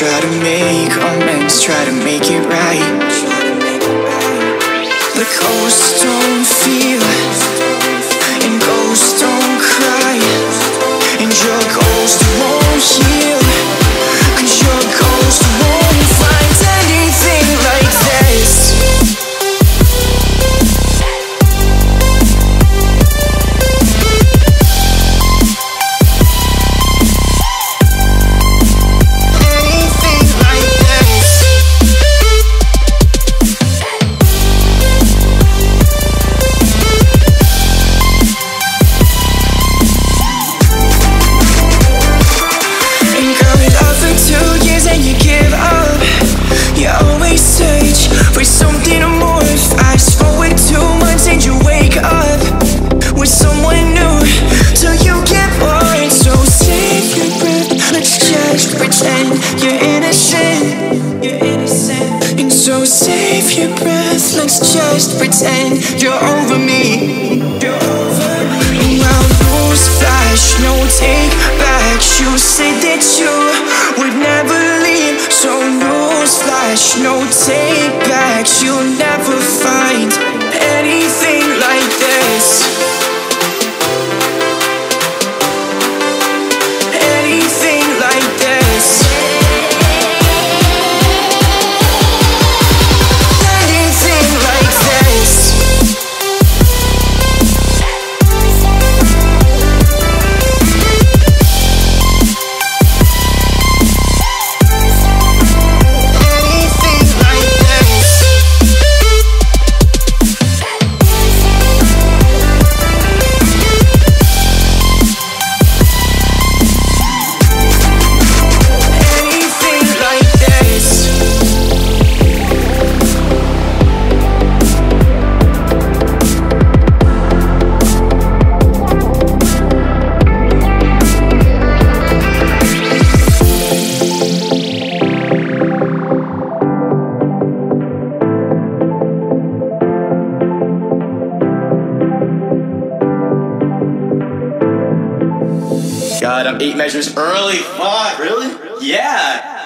Try to make amends, try to make it right. But ghosts don't feel, something two months and you wake up with someone new till you get bored. So breath. Let's just pretend you're innocent. You're innocent. And so save your breath. Let's just pretend you're over me. You're over me. Flash, no take back. You said that you would never leave. So flash, no take back. You'll never God, I'm eight measures early. Fuck. Really? Yeah.